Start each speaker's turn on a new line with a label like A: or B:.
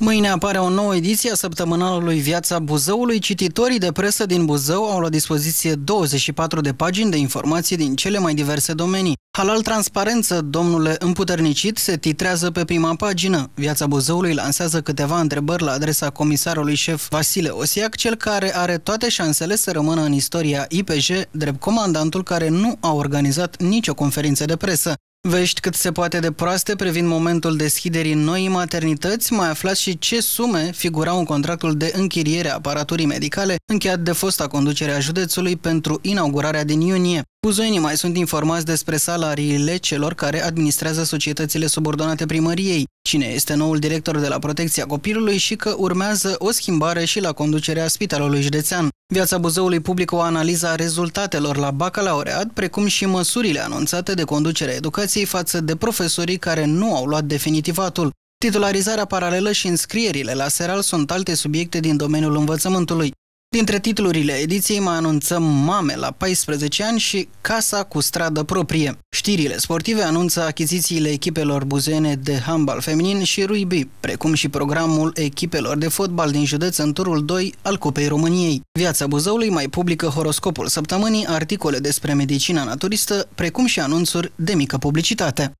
A: Mâine apare o nouă ediție a săptămânalului Viața Buzăului. Cititorii de presă din Buzău au la dispoziție 24 de pagini de informații din cele mai diverse domenii. Halal Transparență, domnule împuternicit, se titrează pe prima pagină. Viața Buzăului lansează câteva întrebări la adresa comisarului șef Vasile Osiac, cel care are toate șansele să rămână în istoria IPJ, drept comandantul care nu a organizat nicio conferință de presă. Vești cât se poate de proaste privind momentul deschiderii noii maternități, mai aflați și ce sume figurau în contractul de închiriere a aparaturii medicale încheiat de fosta conducere a județului pentru inaugurarea din iunie. Buzoinii mai sunt informați despre salariile celor care administrează societățile subordonate primăriei, cine este noul director de la Protecția Copilului și că urmează o schimbare și la conducerea Spitalului Județean. Viața Buzăului publică o analiză a rezultatelor la bacalaureat, precum și măsurile anunțate de conducerea educației față de profesorii care nu au luat definitivatul. Titularizarea paralelă și înscrierile la seral sunt alte subiecte din domeniul învățământului. Dintre titlurile ediției mai anunțăm Mame la 14 ani și Casa cu stradă proprie. Știrile sportive anunță achizițiile echipelor buzene de handbal feminin și rugby, precum și programul echipelor de fotbal din județ în turul 2 al Cupei României. Viața Buzăului mai publică horoscopul săptămânii, articole despre medicina naturistă, precum și anunțuri de mică publicitate.